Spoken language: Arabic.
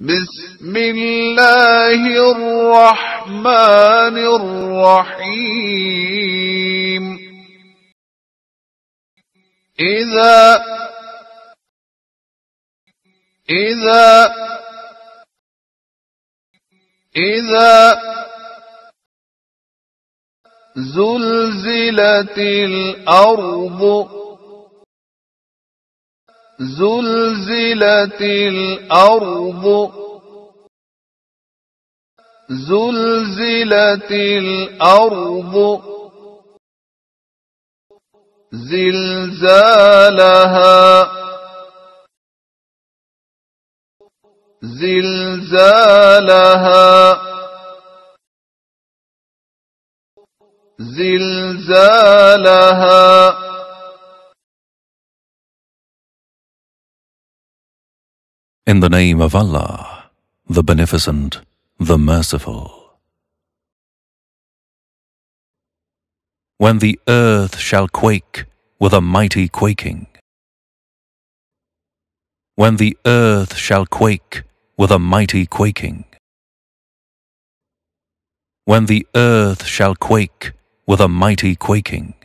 بسم الله الرحمن الرحيم. إذا إذا إذا زلزلت الأرض زلزلت الأرض. زلزلت الأرض. زلزالها. زلزالها. زلزالها. In the name of Allah, the Beneficent, the Merciful. When the earth shall quake with a mighty quaking. When the earth shall quake with a mighty quaking. When the earth shall quake with a mighty quaking.